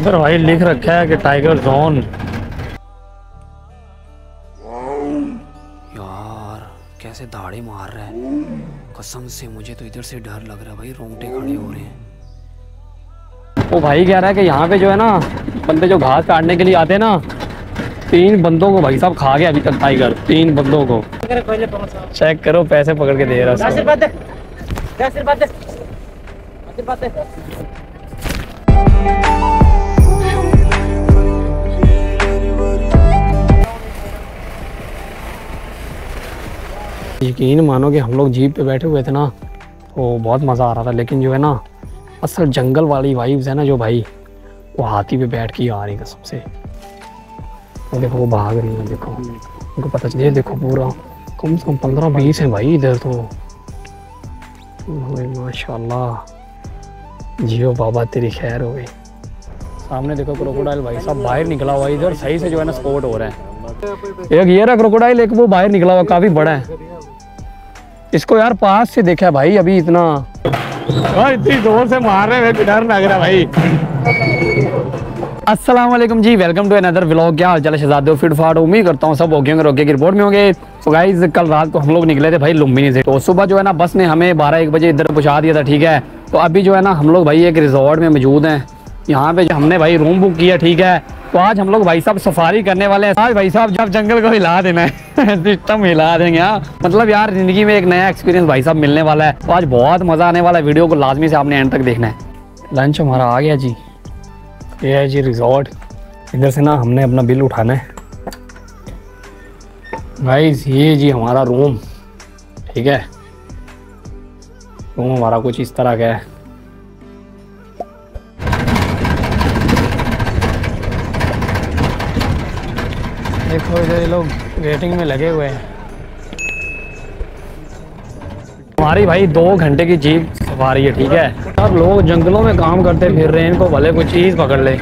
इधर भाई लिख रखा है कि टाइगर जोन यार कैसे दाढ़े मार रहा है? कसम से मुझे तो इधर से डर लग रहा है भाई रोंगटे खड़े हो रहे हैं। वो भाई कह रहा है कि यहाँ पे जो है ना बंदे जो घास काटने के लिए आते हैं ना तीन बंदों को भाई साहब खा गया अभी तक टाइगर तीन बंदों को। चेक करो पैसे पकड़ के दे रहा है यकीन मानो कि हम लोग जीप पे बैठे हुए थे ना तो बहुत मज़ा आ रहा था। लेकिन जो है ना, असल जंगल वाली वाइब्स है ना जो भाई, वो हाथी पे बैठ के आ रही कसम से वो देखो, वो भाग रही है, देखो। उनको पता चलिए देखो पूरा, कम से कम पंद्रह बीस है भाई इधर तो। माशाल्लाह, जियो बाबा तेरी खैर हो गई। सामने देखो क्रोकोडाइल भाई, सब बाहर निकला हुआ इधर सही से जो है ना स्पोर्ट हो रहा है। एक ये रहा क्रोकोडाइल एक वो बाहर निकला हुआ, काफ़ी बड़ा है। इसको यार पास से देखा भाई अभी इतना। और इतनी ज़ोर से मार रहे हैं डर लग रहा भाई। अस्सलाम वालेकुम जी वेलकम टू अनदर व्लॉग क्या हाल चाल शहजादे फिट फाट उम्मीद करता हूँ सब ओके होंगे रोके की रिपोर्ट में होंगे। तो गाइज़ कल रात को हम लोग निकले थे भाई लुम्बिनी से। तो सुबह जो है ना बस ने हमें बारह एक बजे इधर पहुँचा दिया था ठीक है? तो अभी जो है ना हम लोग भाई एक रिजॉर्ट में मौजूद हैं। यहाँ पे जो हमने भाई रूम बुक किया ठीक है? तो आज हम लोग भाई साहब सफारी करने वाले हैं। आज भाई साहब जब जंगल को हिला देना है, सिस्टम हिला देंगे हाँ। मतलब यार, ज़िंदगी में एक नया एक्सपीरियंस भाई साहब मिलने वाला है। तो आज बहुत मज़ा आने वाला है वीडियो को लाजमी से आपने एंड तक देखना है। लंच हमारा आ गया जी। ये है जी रिजॉर्ट इधर से ना हमने अपना बिल उठाना है। गाइस ये जी हमारा रूम ठीक है? रूम हमारा कुछ इस तरह का है। देखो इधर ये लोग वेटिंग में लगे हुए हैं। हमारी भाई दो घंटे की जीप सवारी है, ठीक है? अब लोग जंगलों में काम करते फिर रहे हैं, इनको भले कोई चीज़ पकड़ ले।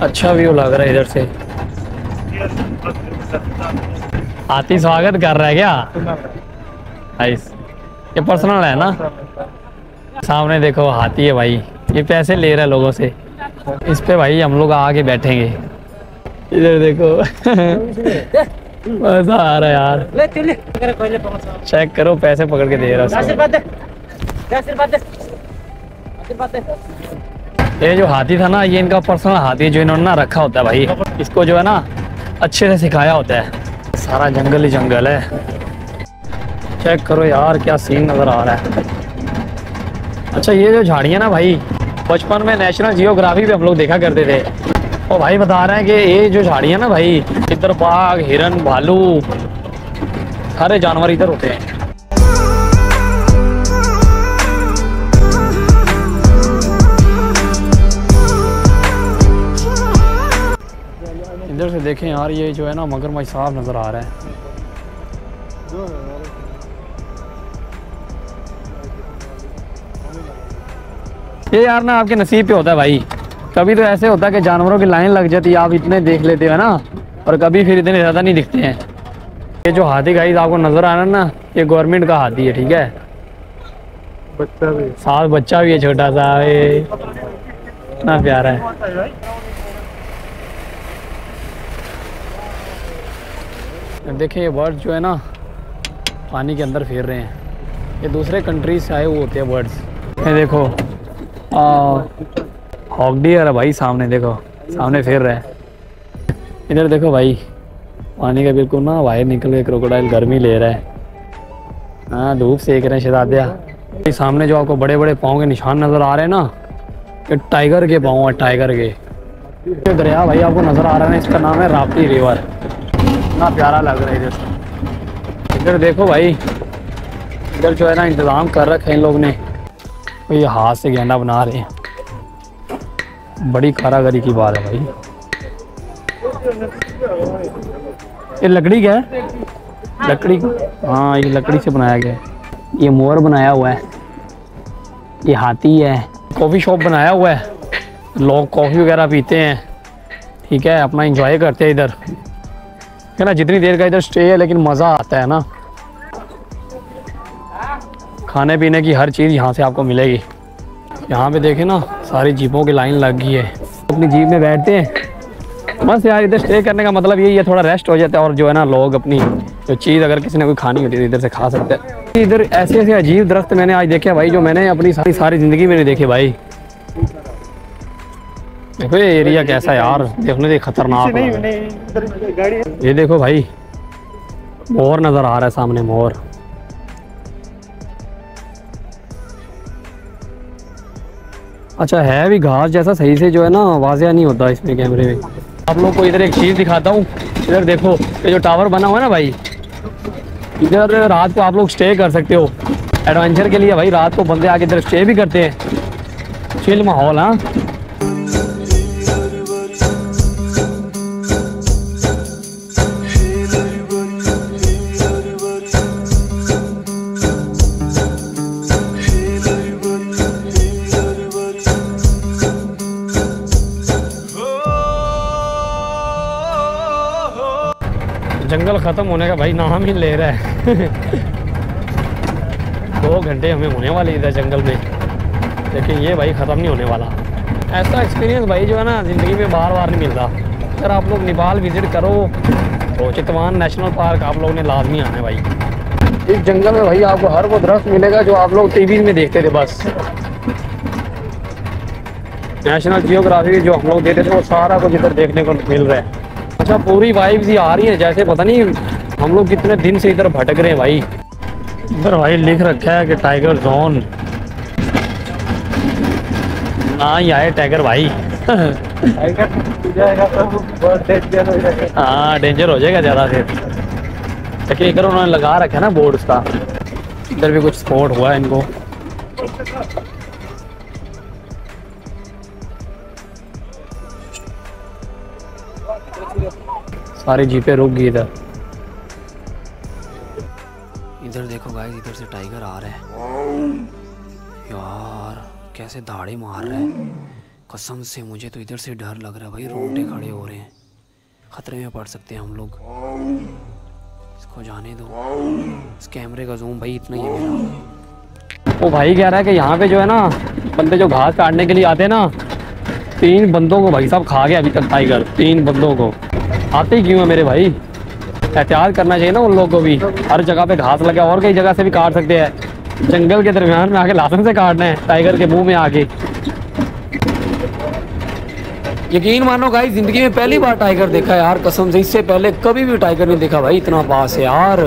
अच्छा व्यू लग रहा है इधर से। हाथी स्वागत कर रहा है क्या? नाइस ये पर्सनल है ना? सामने देखो, हाथी है भाई। ये पैसे ले रहा है लोगों से। इस पे भाई हम लोग आके बैठेंगे। इधर देखो। मज़ा आ रहा है यार। चेक करो पैसे पकड़ के दे रहा है ये जो हाथी था ना ये इनका पर्सनल हाथी जो इन्होंने ना रखा होता है भाई। इसको जो है ना अच्छे से सिखाया होता है। सारा जंगल ही जंगल है। चेक करो यार क्या सीन नज़र आ रहा है। अच्छा ये जो झाड़ियाँ ना भाई बचपन में नेशनल जियोग्राफी पे हम लोग देखा करते थे। और भाई बता रहे हैं कि ये जो झाड़ियाँ ना भाई, इधर बाघ, हिरन, भालू, सारे जानवर इधर होते हैं। इधर से देखें यार, ये जो है ना मगरमच्छ साफ़ नज़र आ रहा है। ये यार ना आपके नसीब पे होता है भाई। कभी तो ऐसे होता है कि जानवरों की लाइन लग जाती है आप इतने देख लेते हो ना और कभी फिर इतने ज़्यादा नहीं दिखते हैं। ये जो हाथी गाइस आपको नज़र आ रहा है ना ये गवर्नमेंट का हाथी है ठीक है? बच्चा भी साथ बच्चा भी है छोटा सा ये इतना प्यारा है। देखिए ये बर्ड जो है ना पानी के अंदर फिर रहे हैं। ये दूसरे कंट्रीज़ से आए हुए होते हैं बर्ड्स ये देखो हॉकडियर है भाई सामने, देखो, सामने फिर रहे इधर देखो भाई, पानी का बिल्कुल ना बाहर निकल के क्रोकोडाइल गर्मी ले रहा है। हाँ धूप सेक रहे हैं शहजादिया सामने जो आपको बड़े बड़े पाँव के निशान नज़र आ रहे हैं ना, ये टाइगर के पाँव है टाइगर के। दरिया भाई आपको नज़र आ रहा है ना, इसका नाम है राप्ती रिवर इतना प्यारा लग रहा है इधर। इधर देखो भाई, इधर जो है ना, इंतज़ाम कर रखे हैं इन लोग ने। ये हाथ से गेंदा बना रहे हैं। बड़ी कारागरी की बात है भाई। ये लकड़ी क्या है? लकड़ी हाँ ये लकड़ी से बनाया गया है। ये मोर बनाया हुआ है। ये हाथी है। कॉफ़ी शॉप बनाया हुआ है। लोग कॉफ़ी वगैरह पीते हैं। ठीक है, अपना इंजॉय करते हैं इधर। है ना, जितनी देर का इधर स्टे है, लेकिन मज़ा आता है ना। खाने पीने की हर चीज़ यहाँ से आपको मिलेगी। यहाँ पे देखे ना सारी जीपों की लाइन लग गई है। अपनी जीप में बैठते हैं। बस यार इधर स्टे करने का मतलब यही है थोड़ा रेस्ट हो जाता है और जो है ना लोग अपनी जो चीज़ अगर किसी ने कोई खानी होती है तो इधर से खा सकते हैं। इधर ऐसे ऐसे अजीब दरख्त मैंने आज देखे भाई जो मैंने अपनी सारी सारी ज़िंदगी में नहीं देखे भाई। देखो ये एरिया कैसा है यार देखने से खतरनाक है। ये देखो भाई मोर नज़र आ रहा है सामने मोर। अच्छा है भी घास जैसा सही से जो है ना वाजिया नहीं होता इसमें कैमरे में। आप लोग को इधर एक चीज़ दिखाता हूँ। इधर देखो, ये जो टावर बना हुआ है ना भाई, इधर रात को आप लोग स्टे कर सकते हो। एडवेंचर के लिए भाई, रात को बंदे आके इधर स्टे भी करते हैं। चिल माहौल हाँ। खत्म होने का भाई नाम ही ले रहा है। दो घंटे हमें होने वाले इधर जंगल में। लेकिन ये भाई ख़त्म नहीं होने वाला। ऐसा एक्सपीरियंस भाई जो है ना, ज़िंदगी में बार बार नहीं मिलता। अगर आप लोग नेपाल विज़िट करो तो चितवान नेशनल पार्क आप लोगों ने लाजमी आना है भाई। इस जंगल में भाई आपको हर वो दरख्त मिलेगा जो आप लोग टीवी में देखते थे बस। नेशनल जियोग्राफी जो हम लोग देते थे, वो सारा कुछ इधर देखने को मिल रहा है। अच्छा पूरी वाइब्स ही आ रही है जैसे पता नहीं हम लोग कितने दिन से इधर भटक रहे हैं भाई। इधर भाई लिख रखा है कि टाइगर जोन ना ही आए टाइगर भाई। टाइगर जाएगा तो डेंजर हो जाएगा। हाँ डेंजर हो जाएगा ज़्यादा फिर। लेकिन इधर उन्होंने लगा रखा है ना बोर्ड उसका इधर भी कुछ स्पॉट हुआ है इनको। सारी जीपें रुक गई इधर। इधर देखो गाइस इधर से टाइगर आ रहा है। यार कैसे दाढ़े मार रहा है। कसम से मुझे तो इधर से डर लग रहा है भाई रोंगटे खड़े हो रहे हैं। खतरे में पड़ सकते हैं हम लोग। इसको जाने दो। इस कैमरे का जूम भाई इतना ही है मेरा। वो भाई कह रहा है कि यहाँ पे जो है ना बंदे जो घास काटने के लिए आते हैं ना तीन बंदों को भाई साहब खा गया अभी तक टाइगर तीन बंदों को। आते ही क्यों है मेरे भाई? एहतियात करना चाहिए ना उन लोगों को भी। हर जगह पे घास लगे और कई जगह से भी काट सकते हैं। जंगल के दरमियान में आके लासन से काटना है, टाइगर के मुँह में आके। यकीन मानो भाई ज़िंदगी में पहली बार टाइगर देखा यार, कसम से, इससे पहले कभी भी टाइगर नहीं देखा भाई, इतना पास है यार।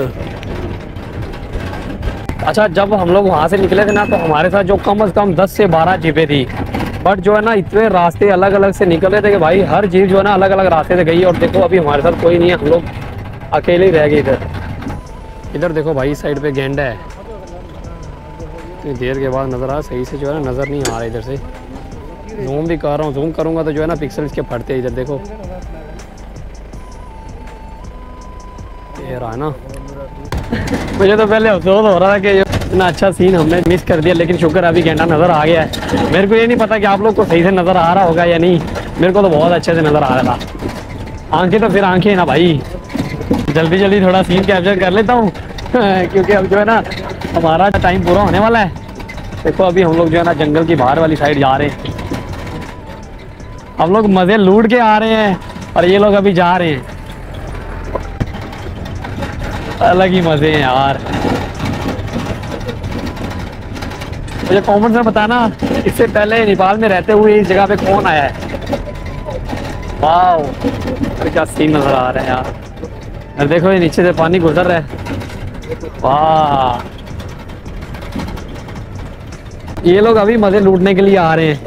अच्छा जब हम लोग वहाँ से निकले थे ना तो हमारे साथ जो कम से कम 10 से 12 जीपें थी। बट जो है ना, इतने रास्ते अलग अलग से निकले थे कि भाई, हर जीप जो है ना अलग अलग रास्ते से गई और देखो, अभी हमारे साथ कोई नहीं है, हम लोग अकेले ही रह गए इधर। इधर देखो भाई, साइड पे गेंडा है। इतनी देर के बाद नज़र आ, सही से जो है ना, नज़र नहीं आ रहा इधर से। जूम भी कर रहा हूँ जूम करूँगा तो जो है ना पिक्सल इसके फटते हैं इधर, देखो। ये रहा ना। मुझे तो पहले अफसोस हो रहा था कि इतना अच्छा सीन हमने मिस कर दिया, लेकिन शुक्र अभी घंटा नज़र आ गया है। मेरे को ये नहीं पता कि आप लोग को सही से नज़र आ रहा होगा या नहीं। मेरे को तो बहुत अच्छे से नज़र आ रहा था। आँखें तो फिर आँखें ना भाई। जल्दी जल्दी थोड़ा सीन कैप्चर कर लेता हूँ। क्योंकि अब जो है ना, हमारा टाइम पूरा होने वाला है। देखो, अभी हम लोग जो है ना, जंगल की बाहर वाली साइड जा रहे हैं। हम लोग मज़े लूट के आ रहे हैं और ये लोग अभी जा रहे हैं। अलग ही मज़े हैं यार। मुझे कॉमेंट्स में बताना? इससे पहले नेपाल में रहते हुए इस जगह पे कौन आया है? अरे क्या सीन नज़र आ रहा है यार। देखो, ये नीचे से पानी गुजर रहा है। वाह। ये लोग अभी मज़े लूटने के लिए आ रहे हैं।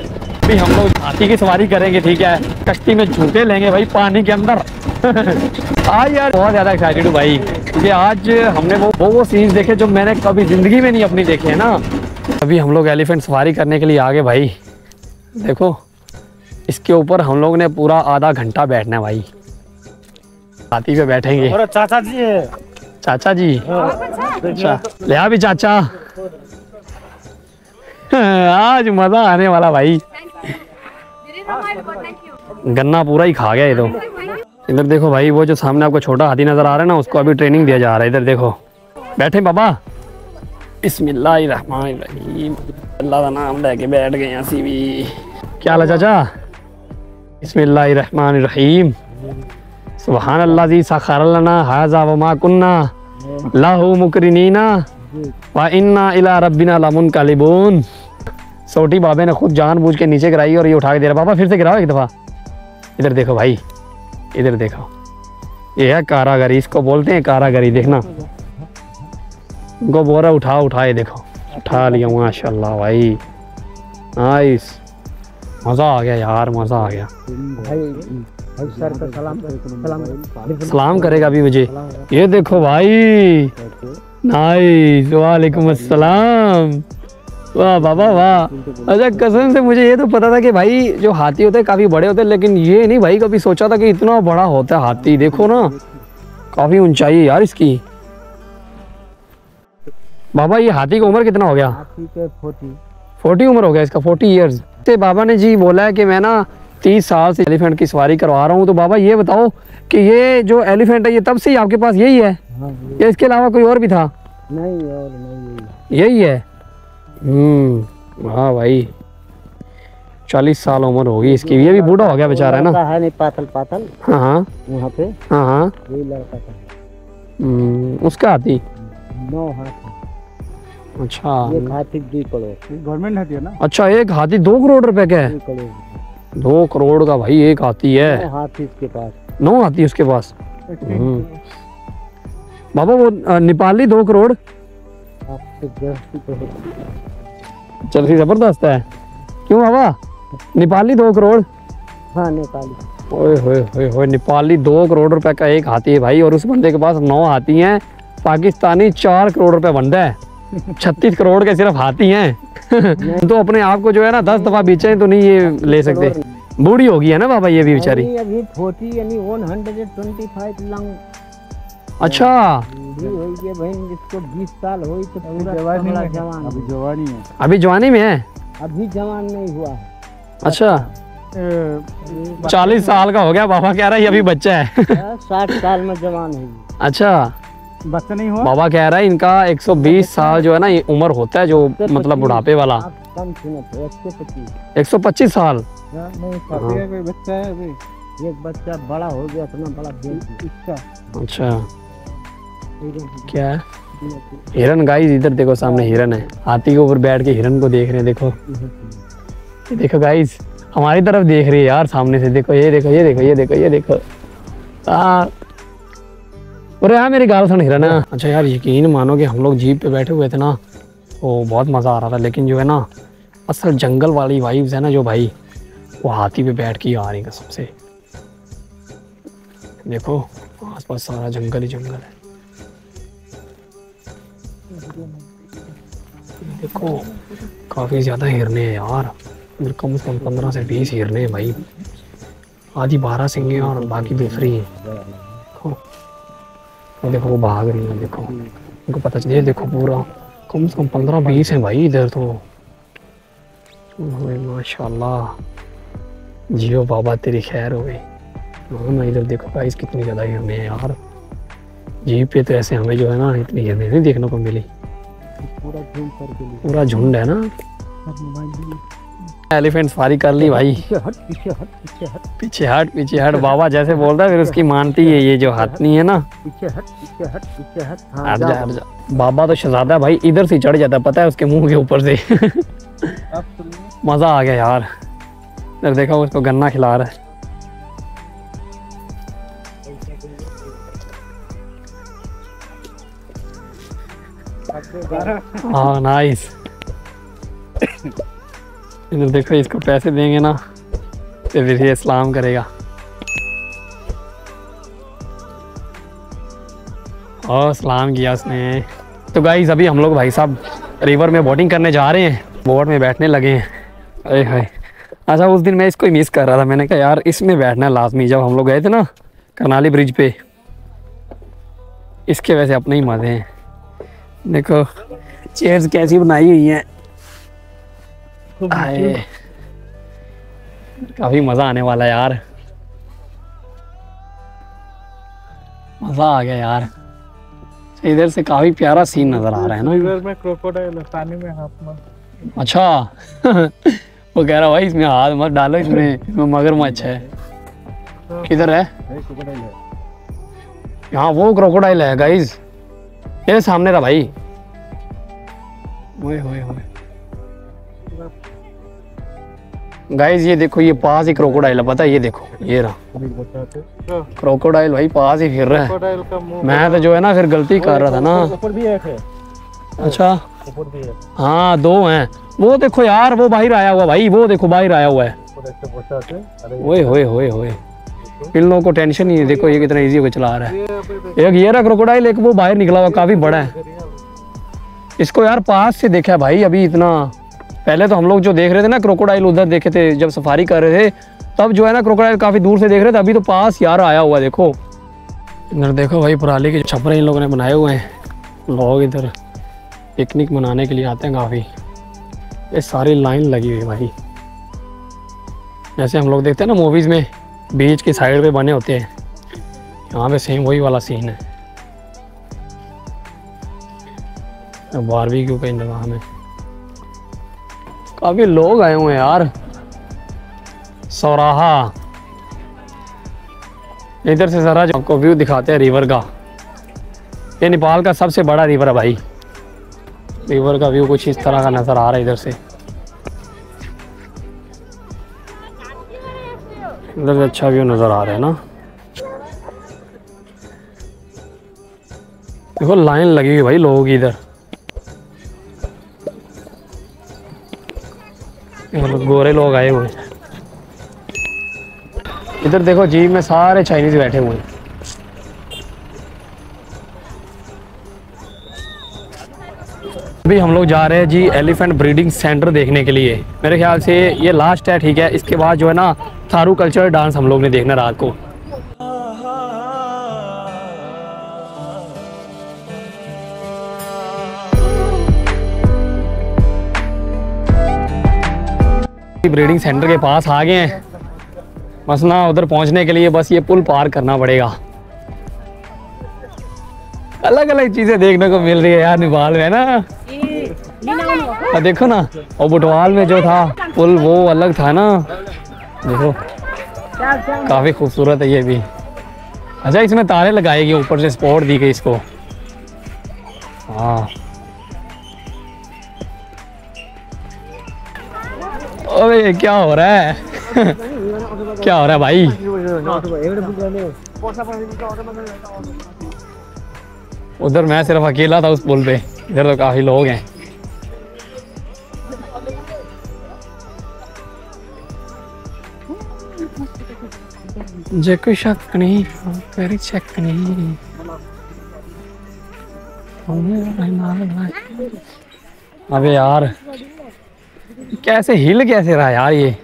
अभी हम लोग हाथी की सवारी करेंगे, ठीक है? कश्ती में झूठे लेंगे भाई, पानी के अंदर। आज यार बहुत ज़्यादा एक्साइटेड हूँ भाई, क्योंकि आज हमने वो वो सीन्स देखे जो मैंने कभी ज़िंदगी में नहीं अपनी देखे है ना। अभी हम लोग एलिफेंट सवारी करने के लिए आगे भाई। देखो इसके ऊपर हम लोग ने पूरा आधा घंटा बैठना है भाई। हाथी पे बैठेंगे। और चाचा जी चाचा जी। अच्छा ले आ भी चाचा। आज मज़ा आने वाला भाई। गन्ना पूरा ही खा गया ये तो। इधर देखो भाई वो जो सामने आपको छोटा हाथी नज़र आ रहा है ना उसको अभी ट्रेनिंग दिया जा रहा है। इधर देखो। बैठे बाबा क्या हाल है चाचा? बिस्मिल्लाहिर्रहमानिर्रहीम। सुबहान अल्लाह सोटी बाबे ने खुद जानबूझ के नीचे गिराई और ये उठा के दे रहा, बाबा, फिर से गिराओ एक दफ़ा। इधर देखो भाई, इधर देखो। ये है कारागरी, इसको बोलते हैं कारागरी, देखना। इनको बोरा उठा उठा ये देखो। उठा लिया माशाल्लाह भाई। नाइस मज़ा आ गया यार मज़ा आ गया। भाई भाई सर को सलाम सलाम। सलाम करेगा अभी मुझे। ये देखो भाई। नाइस वालेकुम अस्सलाम। वाह बाबा वाह। अच्छा कसम से मुझे ये तो पता था कि भाई जो हाथी होते हैं काफ़ी बड़े होते हैं लेकिन ये नहीं भाई कभी सोचा था कि इतना बड़ा होता है हाथी। देखो ना काफ़ी ऊंचाई है यार इसकी। बाबा ये हाथी की उम्र कितना हो गया? फोर्टी। फोर्टी उम्र हो गया इसका फोर्टी ईयर्स तो बाबा ने जी बोला है कि मैं ना तीस साल से एलिफेंट की सवारी करवा रहा हूँ। तो बाबा ये बताओ कि ये जो एलिफेंट है ये तब से ही आपके पास यही है? हाँ या इसके अलावा कोई और भी था? नहीं और नहीं यही है। हम्म हाँ भाई। चालीस साल उम्र होगी इसकी। ये भी बूढ़ा हो गया बेचारा है ना? है नहीं पातल पातल हाँ हाँ। वहाँ पे। हाँ हाँ। वही लड़का था। हम्म, उसका हाथी? नौ हाथी। अच्छा। एक हाथी दी करोड़। गवर्नमेंट हाथी है ना? अच्छा एक हाथी दो करोड़ रुपए का है? करोड़। दो करोड़ का भाई एक हाथी है। नौ हाथी इसके पास। नौ हाथी उसके पास? हम्म। बाबा वो नेपाली दो करोड़? आपसे गृहस्थी तो है। चल सी ज़बरदस्त है। क्यों बाबा? नेपाली दो करोड़? हाँ नेपाली। ओए होए होए होए नेपाली दो करोड़ रुपए का एक हाथी है भाई और उस बंदे के पास नौ हाथी हैं। पाकिस्तानी चार करोड़ रुपए बंदा है। छत्तीस करोड़ के सिर्फ़ हाथी हैं। तो अपने आप को जो है ना दस दफ़ा बेचे तो नहीं ये ले सकते। बूढ़ी होगी है ना बाबा ये भी बेचारी। अभी अभी फोर्टी यानी वन हंड्रेड ट्वेंटी फाइव लंग। अच्छा। जिसको बीस साल तो जवान अभी जवानी है। अभी जवानी में है? अभी जवान नहीं हुआ अच्छा। चालीस साल का हो गया बाबा कह रहा है ये अभी बच्चा है। साठ साल में जवान है अच्छा। बच्चा नहीं हुआ? बाबा कह रहा है इनका 120 साल जो है ना ये उम्र होता है जो मतलब बुढ़ापे वाला। थे एक सौ पच्चीस। साल। कोई बच्चा है एक बच्चा बड़ा हो गया इतना बड़ा अच्छा। क्या है? हिरन। गाइस इधर देखो सामने हिरन है। हाथी के ऊपर बैठ के हिरन को देख रहे हैं देखो। ये देखो गाइस हमारी तरफ़ देख रही है यार सामने से। देखो ये देखो ये देखो ये देखो ये देखो। आ अरे यार मेरी गाल सुन हिरन अच्छा यार, यकीन मानो कि हम लोग जीप पे बैठे हुए थे ना वो बहुत मज़ा आ रहा था। लेकिन जो है ना, असल जंगल वाली वाइब्स है ना जो भाई, वो हाथी पे बैठ के आ रही कसम से। देखो, आसपास सारा जंगल ही जंगल है। देखो, काफ़ी ज़्यादा हिरने हैं यार। इधर कम से कम पंद्रह से बीस हिरने हैं भाई। आधी बारह सिंगे और बाकी दूसरी हैं। ये देखो वो भाग रही है देखो। उनको पता चलिए देखो पूरा। कम से कम पंद्रह बीस हैं भाई इधर तो। माशाल्लाह। जियो बाबा तेरी खैर हो गई। हाँ ना इधर देखो गाइस कितनी ज़्यादा हैं यार। जीप पे तो ऐसे हमें जो है ना इतनी हिरने नहीं देखने को मिली। पूरा झुंड है ना। एलिफेंट सवारी कर ली भाई। पीछे हट पीछे हट बाबा जैसे बोल रहा है फिर उसकी मानती है ये जो हथनी है ना। पीछे हट पीछे हट पीछे हट। हाँ हट जा हट जा। बाबा तो शहजादा भाई इधर से चढ़ जाता पता है उसके मुँह के ऊपर से। मज़ा आ गया यार। इधर देखा उसको गन्ना खिला रहा है। हाँ नाइस इधर देखो, इसको पैसे देंगे ना तो फिर ये इस्लाम करेगा। और सलाम किया उसने। तो गाइस अभी हम लोग भाई साहब रिवर में बोटिंग करने जा रहे हैं। बोट में बैठने लगे हैं। अरे हाय अच्छा उस दिन मैं इसको मिस कर रहा था। मैंने कहा, यार, इसमें बैठना लाजमी जब हम लोग गए थे ना, करनाली ब्रिज पे, इसके वैसे अपने ही मज़े हैं। देखो चेयर्स कैसी बनाई हुई हैं। काफ़ी मज़ा आने वाला है यार। मज़ा आ गया यार। इधर से काफ़ी प्यारा सीन नज़र आ रहा है ना? रिवर में क्रोकोडाइल है पानी में हाथ में। अच्छा। वो कह रहा भाई इसमें हाथ मत डालो इसमें इसमें मगरमच्छ है। किधर है? यहाँ वो क्रोकोडाइल है गाइस ये सामने रहा भाई। ओए होए होए गाइस ये देखो ये पास ही क्रोकोडाइल है पता है? ये देखो ये रहा। क्रोकोडाइल भाई पास ही फिर रहा है। मैं तो जो है ना फिर गलती कर रहा था ना। ऊपर भी एक है। अच्छा। भी है हाँ दो हैं। वो देखो यार वो बाहर आया हुआ भाई वो देखो बाहर आया हुआ है। ओए होए होए होए इन लोगों को टेंशन नहीं है देखो ये कितना इजी होकर चला रहा है। एक ये रहा क्रोकोडाइल एक वो बाहर निकला हुआ काफ़ी बड़ा है। इसको यार पास से देखा भाई अभी इतना पहले तो हम लोग जो देख रहे थे ना क्रोकोडाइल उधर देखे थे, जब सफारी कर रहे थे, तब जो है ना क्रोकोडाइल काफ़ी दूर से देख रहे थे, अभी तो पास यार आया हुआ देखो। इधर देखो भाई, पराली के छपरे इन लोगों ने बनाए हुए हैं। लोग इधर पिकनिक मनाने के लिए आते हैं काफ़ी। ये सारी लाइन लगी हुई भाई। जैसे हम लोग देखते हैं ना मूवीज़ में बीच के साइड पे बने होते हैं। यहाँ पे सेम वही वाला सीन है। बारबेक्यू का इंतज़ाम है। काफ़ी लोग आए हुए हैं यार। सौराहा। इधर से ज़रा आपको व्यू दिखाते हैं रिवर का। ये नेपाल का सबसे बड़ा रिवर है भाई। रिवर का व्यू कुछ इस तरह का नज़र आ रहा है इधर से। इधर से अच्छा व्यू नज़र आ रहा है ना। देखो लाइन लगी हुई भाई लोगों की इधर। गोरे लोग आए हुए। इधर देखो, जीप में सारे चाइनीज़ बैठे हुए अभी हम लोग जा रहे हैं जी एलिफेंट ब्रीडिंग सेंटर देखने के लिए। मेरे ख्याल से ये लास्ट है, ठीक है। इसके बाद जो है ना थारू कल्चर डांस हम लोग ने देखना रात को। ब्रीडिंग सेंटर के पास आ गए हैं। बस ना उधर पहुँचने के लिए बस ये पुल पार करना पड़ेगा। अलग अलग चीज़ें देखने को मिल रही है यार, नेपाल में ना। और देखो ना, और बुटवाल में जो था, पुल वो अलग था ना। देखो, काफ़ी खूबसूरत है ये भी। अच्छा इसमें तारे लगाए गए ऊपर से स्पॉट दी गई इसको। हाँ। अबे क्या हो रहा है? क्या हो रहा है भाई? उधर मैं सिर्फ़ अकेला था उस पुल पे। इधर तो काफ़ी लोग हैं। जे कोई शक नहीं तेरी शक नहीं। अबे यार कैसे हिल कैसे रहा है यार ये?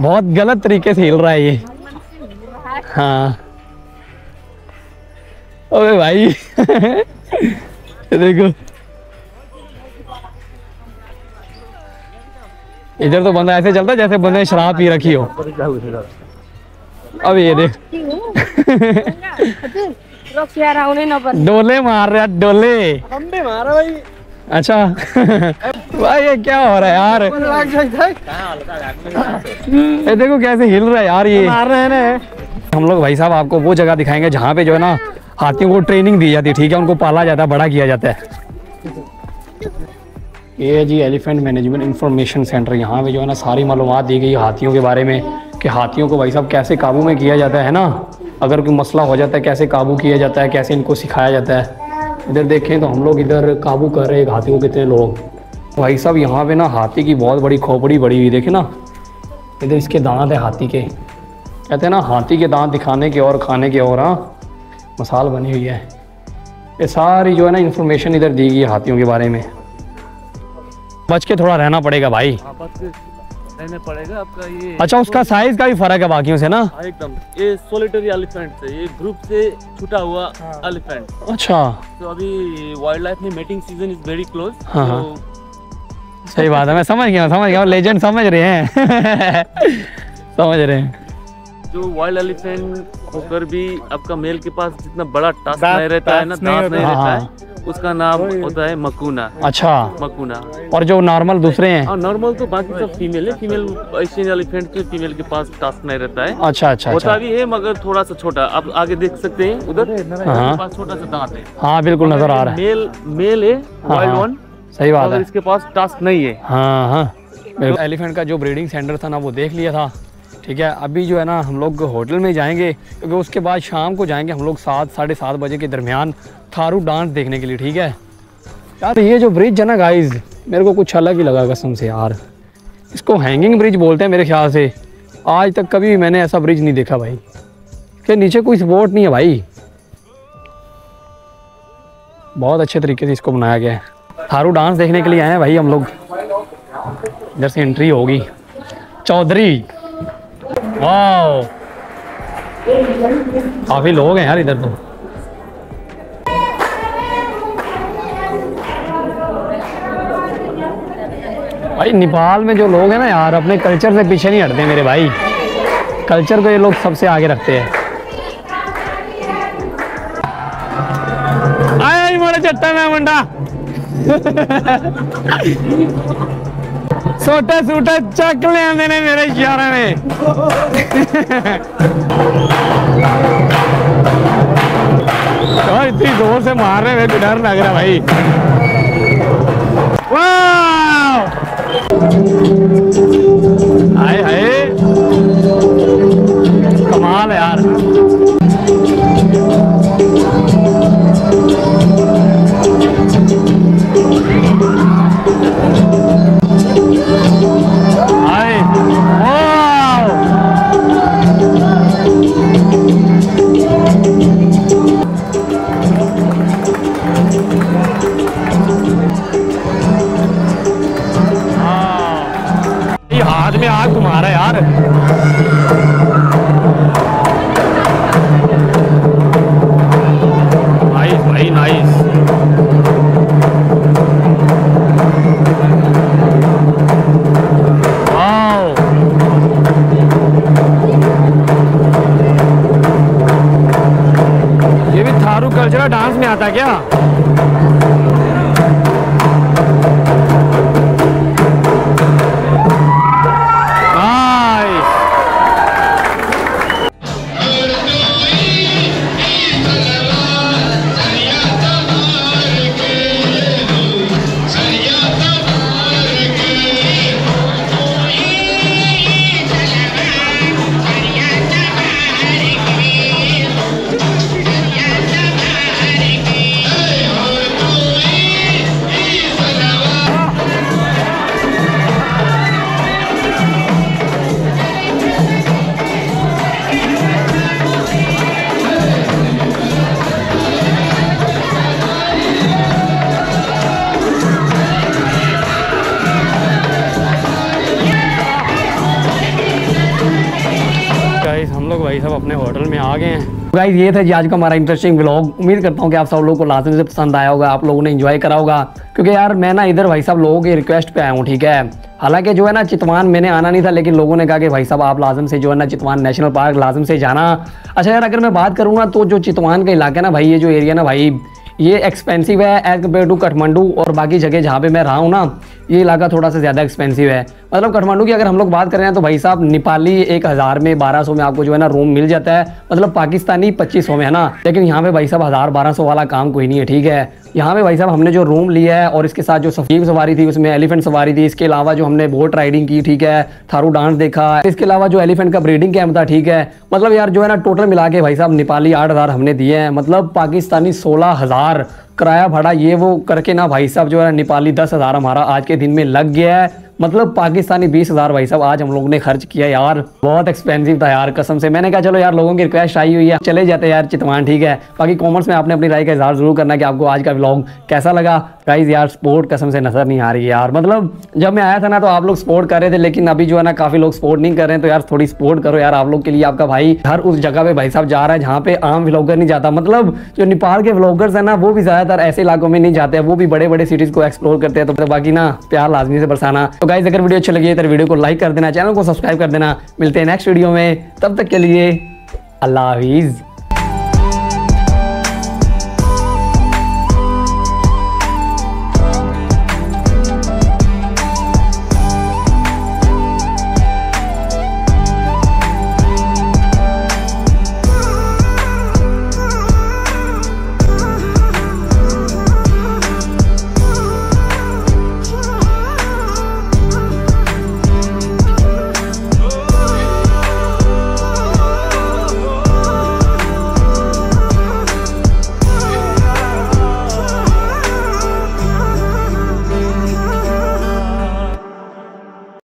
बहुत गलत तरीके से हिल रहा है ये। हाँ। अबे भाई। देखो। इधर तो बंदा ऐसे चलता है जैसे बंदे ने शराब पी रखी हो। अब ये देख। डोले मार रहा डोले। हम भी मारा भाई। अच्छा। भाई ये क्या हो रहा है यार? ये देखो कैसे हिल रहा है यार ये। मार रहे हैं हम लोग भाई साहब आपको वो जगह दिखाएँगे जहाँ पे जो है ना हाथियों को ट्रेनिंग दी जाती है ठीक है? उनको पाला जाता है बड़ा किया जाता है। ये है जी एलिफेंट मैनेजमेंट इंफॉर्मेशन सेंटर यहाँ पे जो है ना सारी मालूम दी गई हाथियों के बारे में कि हाथियों को भाई साहब कैसे काबू में किया जाता है ना? अगर कोई मसला हो जाता है कैसे काबू किया जाता है कैसे इनको सिखाया जाता है? इधर देखें तो हम लोग इधर काबू कर रहे हैं हाथियों को कितने लोग। भाई साहब, यहाँ पे ना हाथी की बहुत बड़ी खोपड़ी बड़ी हुई, देखे ना। इधर इसके दांत है हाथी के। कहते हैं ना, हाथी के दांत दिखाने के और खाने के और हाँ। मसाल बनी हुई है। ये सारी जो है ना इन्फॉर्मेशन इधर दी गई हाथियों के बारे में। बच के थोड़ा रहना पड़ेगा भाई। रहने पड़ेगा आपका ये अच्छा उसका साइज़ का भी फ़र्क है बाकियों से ना? हाँ, एकदम। ये सोलिटरी एलिफेंट है ये ग्रुप से छुटा हुआ एलिफेंट अच्छा। तो अभी वाइल्ड लाइफ में mating season is very close हाँ, हाँ। सही बात है मैं समझ गया समझ गया लेजेंड समझ रहे हैं। समझ रहे हैं। जो वाइल्ड एलिफेंट होकर भी आपका मेल के पास जितना बड़ा टास्क नहीं रहता है ना नहीं दांत नहीं हाँ, रहता हाँ। है। उसका नाम होता है मकुना। अच्छा। मकुना। और जो नॉर्मल दूसरे हैं? नॉर्मल तो बाकी सब फीमेल है। फीमेल एशियन एलिफेंट के फीमेल के पास टास्क नहीं रहता है। अच्छा अच्छा होता अच्छा। भी है मगर थोड़ा सा छोटा। आप आगे देख सकते हैं उधर हाँ। पास छोटा सा दांत है। हाँ बिल्कुल नज़र आ रहा है। मेल मेल है हाँ, वाइल्ड हाँ। वन सही बात है। इसके पास टास्क नहीं है। हाँ हाँ। एलिफेंट का जो ब्रीडिंग सेंटर था ना वो देख लिया था। ठीक है? अभी जो है ना, हम लोग होटल में जाएँगे, क्योंकि उसके बाद शाम को जाएँगे हम लोग सात, साढ़े सात बजे के दरमियान थारू डांस देखने के लिए, ठीक है? यार, ये जो ब्रिज है ना गाइज़ मेरे को कुछ अलग ही लगा कसम से यार। इसको हैंगिंग ब्रिज बोलते हैं मेरे ख्याल से। आज तक कभी भी मैंने ऐसा ब्रिज नहीं देखा भाई। के नीचे कोई सपोर्ट नहीं है भाई। बहुत अच्छे तरीके से इसको बनाया गया है। थारू डांस देखने के लिए आए हैं भाई हम लोग। इधर से एंट्री होगी। चौधरी। काफ़ी लोग हैं यार इधर तो। भाई, नेपाल में जो लोग हैं ना यार, अपने कल्चर से पीछे नहीं हटते मेरे भाई। कल्चर को ये लोग सबसे आगे रखते हैं। आया ही चट्टा मैं, मुंडा। छोटा छोटा चक लिया ने मेरे यार ने इतनी ज़ोर से मार रहे मेरे डर लग रहा भाई वाह कल्चरल डांस में आता क्या? होटल में आ गए हैं। गाइस ये था जी आज का हमारा इंटरेस्टिंग व्लॉग उम्मीद करता हूँ कि आप सब लोगों को लाजमी से पसंद आया होगा, आप लोगों ने एंजॉय करा होगा। क्योंकि यार, मैं ना इधर भाई साहब लोगों के रिक्वेस्ट पे आया हूँ, ठीक है? हालाँकि जो है ना, चितवान मैंने आना नहीं था, लेकिन लोगों ने कहा कि भाई साहब, आप लाजम से जो है ना चितवान नेशनल पार्क लाजम से जाना। अच्छा यार, अगर मैं बात करूँ ना तो जो चितवान का इलाका है ना भाई, ये जो एरिया ना भाई, ये एक्सपेंसिव है एज कंपेयर टू काठमांडू और बाकी जगह जहाँ पे मैं रहा हूँ ना ये इलाका थोड़ा सा ज़्यादा एक्सपेंसिव है। मतलब काठमांडू की अगर हम लोग बात करें तो भाई साहब नेपाली एक हज़ार में, बारह सौ में आपको जो है ना रूम मिल जाता है। मतलब पाकिस्तानी पच्चीस सौ में, है ना? लेकिन यहाँ पे भाई साहब हज़ार बारह सौ वाला काम कोई नहीं है, ठीक है? यहाँ पे भाई साहब हमने जो रूम लिया है और इसके साथ जो सफीब सवारी थी, उसमें एलिफेंट सवारी थी, इसके अलावा जो हमने बोट राइडिंग की, ठीक है? थारू डांस देखा, इसके अलावा जो एलिफेंट का ब्रीडिंग कैम्प था, ठीक है? मतलब यार जो है ना टोटल मिला के भाई साहब नेपाली आठ हज़ार हमने दिए हैं। मतलब पाकिस्तानी सोलह हज़ार किराया भाड़ा ये वो करके ना भाई साहब जो है नेपाली दस हज़ार हमारा आज के दिन में लग गया है। मतलब पाकिस्तानी बीस हज़ार भाई साहब आज हम लोगों ने खर्च किया यार। बहुत एक्सपेंसिव था यार कसम से। मैंने कहा, चलो यार, लोगों की रिक्वेस्ट आई हुई है, चले जाते यार चितवान, ठीक है? बाकी कॉमर्स में आपने अपनी राय का इजहार ज़रूर करना कि आपको आज का ब्लॉग कैसा लगा। गाइज़ यार स्पोर्ट कसम से नज़र नहीं आ रही यार। मतलब जब मैं आया था ना तो आप लोग सपोर्ट कर रहे थे, लेकिन अभी जो है ना, काफ़ी लोग सपोर्ट नहीं कर रहे हैं तो यार, थोड़ी सपोर्ट करो यार आप लोग के लिए। आपका भाई हर उस जगह पे भाई साहब जा रहा है, जहाँ पे आम व्लॉगर नहीं जाता। मतलब जो नेपाल के व्लॉगर्स है ना, वो भी ज़्यादातर ऐसे इलाकों में नहीं जाते हैं। वो भी बड़े बड़े सिटीज़ को एक्सप्लोर करते हैं तो बाकी ना, प्यार लाजमी से बरसाना। तो गाइज़ अगर वीडियो अच्छी लगी है तो वीडियो को लाइक कर देना चैनल को सब्सक्राइब कर देना। मिलते हैं नेक्स्ट वीडियो में। तब तक के लिए, अल्लाह हाफिज़।